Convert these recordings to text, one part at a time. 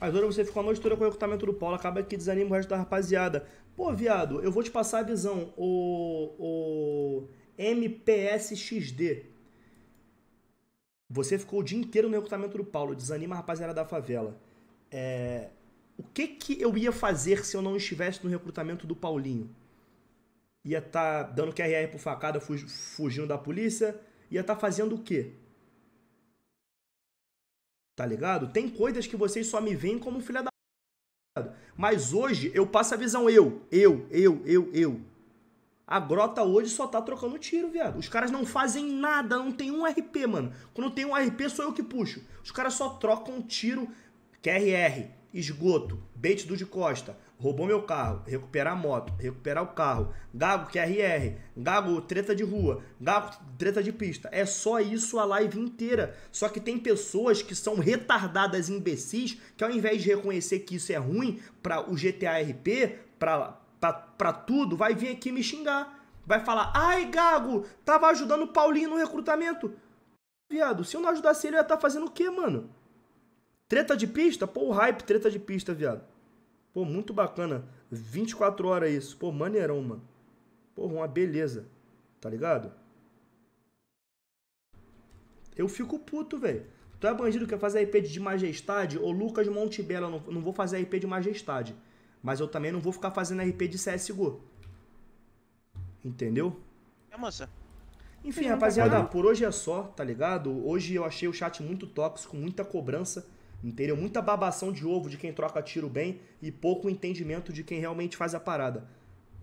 Mas hoje você ficou a noite toda com o recrutamento do Paulo, acaba que desanima o resto da rapaziada. Pô, viado, eu vou te passar a visão. O, o MPSXD. Você ficou o dia inteiro no recrutamento do Paulo, desanima a rapaziada da favela. É, o que que eu ia fazer se eu não estivesse no recrutamento do Paulinho? Ia estar tá dando QRR por facada, fugindo da polícia? Ia estar tá fazendo o quê? Tá ligado? Tem coisas que vocês só me veem como filha da. Mas hoje eu passo a visão eu, eu, eu, eu, eu. A grota hoje só tá trocando tiro, viado. Os caras não fazem nada, não tem um RP, mano. Quando tem um RP, sou eu que puxo. Os caras só trocam tiro QRR, esgoto, bait do de costa, roubou meu carro, recuperar a moto, recuperar o carro, gago QRR, gago treta de rua, gago treta de pista. É só isso a live inteira. Só que tem pessoas que são retardadas imbecis que ao invés de reconhecer que isso é ruim para o GTA RP, para pra, tudo, vai vir aqui me xingar. Vai falar, ai Gago, tava ajudando o Paulinho no recrutamento. Viado, se eu não ajudasse ele, eu ia estar tá fazendo o quê, mano? Treta de pista? Pô, o hype, treta de pista, viado. Pô, muito bacana. 24 horas isso. Pô, maneirão, mano. Pô, uma beleza. Tá ligado? Eu fico puto, velho. Tu é bandido, quer fazer RP de Majestade? Ou Lucas Montebello, eu não, não vou fazer RP de Majestade. Mas eu também não vou ficar fazendo RP de CSGO. Entendeu? É, moça. Enfim, rapaziada, por hoje é só, tá ligado? Hoje eu achei o chat muito tóxico, muita cobrança. Entendeu? Muita babação de ovo de quem troca tiro bem e pouco entendimento de quem realmente faz a parada.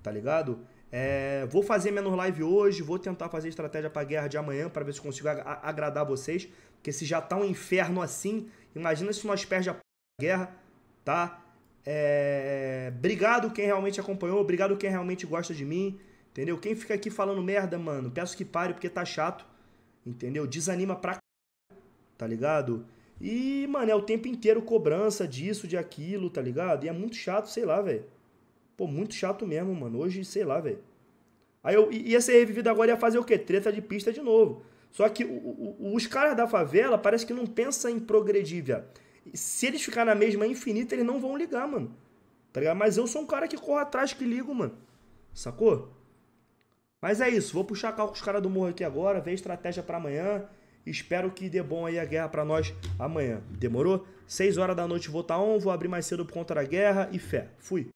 Tá ligado? É, vou fazer menos live hoje, vou tentar fazer estratégia pra guerra de amanhã para ver se consigo ag agradar vocês. Porque se já tá um inferno assim, imagina se nós perdemos a guerra, tá? É, obrigado quem realmente acompanhou, obrigado quem realmente gosta de mim, entendeu? Quem fica aqui falando merda, mano, peço que pare porque tá chato, entendeu? Desanima pra tá ligado? E, mano, é o tempo inteiro cobrança disso, de aquilo, tá ligado? E é muito chato, sei lá, velho. Pô, muito chato mesmo, mano. Hoje, sei lá, velho. Aí eu ia ser revivido agora ia fazer o quê? Treta de pista de novo. Só que o, o, os caras da favela parece que não pensam em progredir, velho. Se eles ficarem na mesma infinita, eles não vão ligar, mano. Tá ligado? Mas eu sou um cara que corre atrás, que ligo, mano. Sacou? Mas é isso. Vou puxar cal com os caras do morro aqui agora, ver estratégia para amanhã. Espero que dê bom aí a guerra para nós amanhã. Demorou? 6 horas da noite vou estar on, vou abrir mais cedo por conta da guerra e fé. Fui.